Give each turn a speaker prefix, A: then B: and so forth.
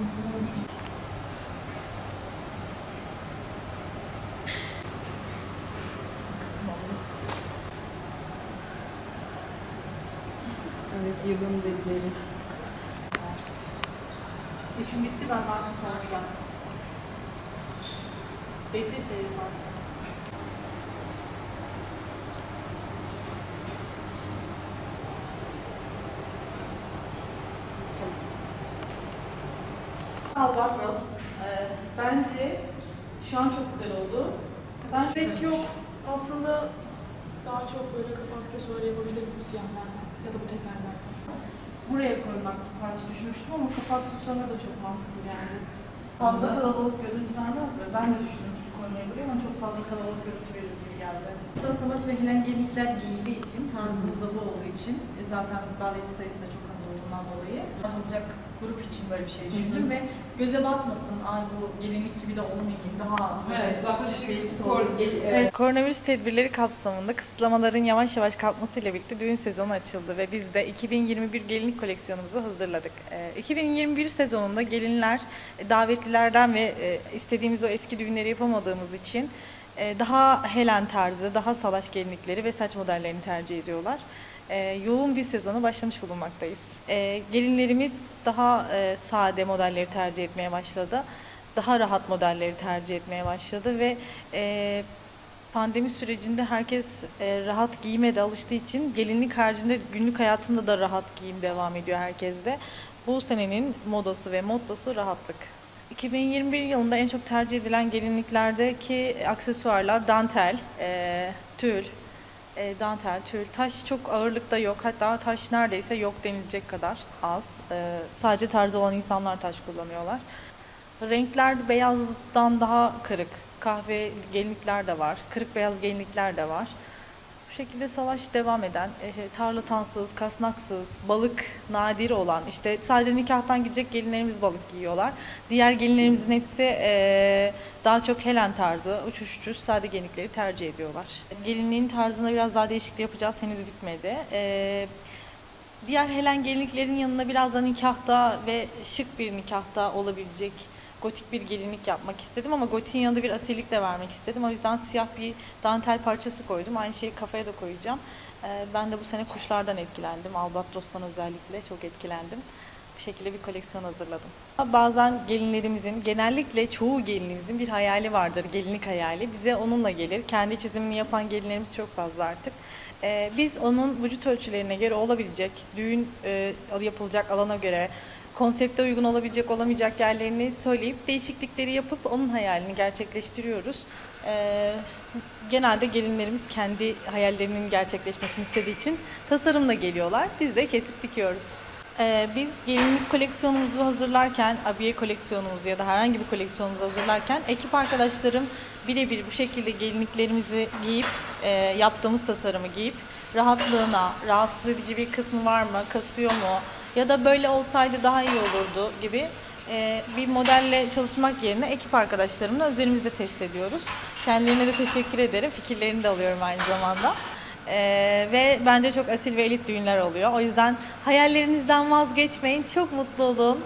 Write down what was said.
A: Evet yılın dedileri.
B: İşim bitti ben varsa sonra gel. Bekle şeyim varsa. Albatros. Ee, bence şu an çok güzel oldu. Ben
C: Pek yok. Aslında daha çok böyle kafa aksesuarı yapabiliriz bu siyahlardan ya da bu detaylardan.
B: buraya koymak bir parça düşünmüştüm ama kapak susana da çok mantıklı geldi. Fazla kalabalık görüntü vermez mi? Ben de düşündüm buraya ama çok fazla kalabalık görüntü veririz gibi geldi. Burada savaş ve gelen gelinlikler giyildiği için, tarzımız da bu olduğu için e, zaten davetli sayısı da çok az olduğundan dolayı atılacak grup için böyle bir şey düşündüm ve göze batmasın, ay bu gelinlik gibi de olmayayım, daha böyle
A: Evet,
B: bir
A: spor, gel-
B: Evet.
D: Koronavirüs tedbirleri kapsamında kısıtlamaların yavaş yavaş kalkmasıyla birlikte düğün sezonu açıldı ve biz de 2021 gelinlik koleksiyonumuzu hazırladık. Ee, 2021 sezonunda gelinler e, davetlilerden ve e, istediğimiz o eski düğünleri yapamadığımız için e, daha Helen tarzı, daha salaş gelinlikleri ve saç modellerini tercih ediyorlar. E, yoğun bir sezona başlamış bulunmaktayız. E, gelinlerimiz daha sade modelleri tercih etmeye başladı. Daha rahat modelleri tercih etmeye başladı ve pandemi sürecinde herkes rahat giyime de alıştığı için gelinlik haricinde günlük hayatında da rahat giyim devam ediyor herkeste. Bu senenin modası ve mottosu rahatlık. 2021 yılında en çok tercih edilen gelinliklerdeki aksesuarlar dantel, e, tül, e, dantel, tül. Taş çok ağırlıkta yok. Hatta taş neredeyse yok denilecek kadar az. E, sadece tarzı olan insanlar taş kullanıyorlar. Renkler beyazdan daha kırık. Kahve gelinlikler de var. Kırık beyaz gelinlikler de var. Bu şekilde savaş devam eden, e, tarlatansız, kasnaksız, balık nadir olan, işte sadece nikahtan gidecek gelinlerimiz balık giyiyorlar. Diğer gelinlerimizin hepsi e, daha çok Helen tarzı, uçuş uçuş sade gelinlikleri tercih ediyorlar. Gelinliğin tarzında biraz daha değişiklik yapacağız, henüz bitmedi. E, diğer Helen gelinliklerin yanına biraz da nikahta ve şık bir nikahta olabilecek gotik bir gelinlik yapmak istedim ama gotiğin yanında bir asillik de vermek istedim. O yüzden siyah bir dantel parçası koydum. Aynı şeyi kafaya da koyacağım. Ee, ben de bu sene kuşlardan etkilendim. Albatros'tan özellikle çok etkilendim. Bu şekilde bir koleksiyon hazırladım. Bazen gelinlerimizin, genellikle çoğu gelinimizin bir hayali vardır, gelinlik hayali. Bize onunla gelir. Kendi çizimini yapan gelinlerimiz çok fazla artık. Ee, biz onun vücut ölçülerine göre olabilecek, düğün e, yapılacak alana göre, konsepte uygun olabilecek olamayacak yerlerini söyleyip değişiklikleri yapıp onun hayalini gerçekleştiriyoruz. Ee, genelde gelinlerimiz kendi hayallerinin gerçekleşmesini istediği için tasarımla geliyorlar. Biz de kesip dikiyoruz. Ee, biz gelinlik koleksiyonumuzu hazırlarken, abiye koleksiyonumuzu ya da herhangi bir koleksiyonumuzu hazırlarken ekip arkadaşlarım birebir bu şekilde gelinliklerimizi giyip, e, yaptığımız tasarımı giyip rahatlığına, rahatsız edici bir kısmı var mı, kasıyor mu ya da böyle olsaydı daha iyi olurdu gibi e, bir modelle çalışmak yerine ekip arkadaşlarımla üzerimizde test ediyoruz. Kendilerine de teşekkür ederim. Fikirlerini de alıyorum aynı zamanda. Ee, ve bence çok asil ve elit düğünler oluyor. O yüzden hayallerinizden vazgeçmeyin. Çok mutlu olun.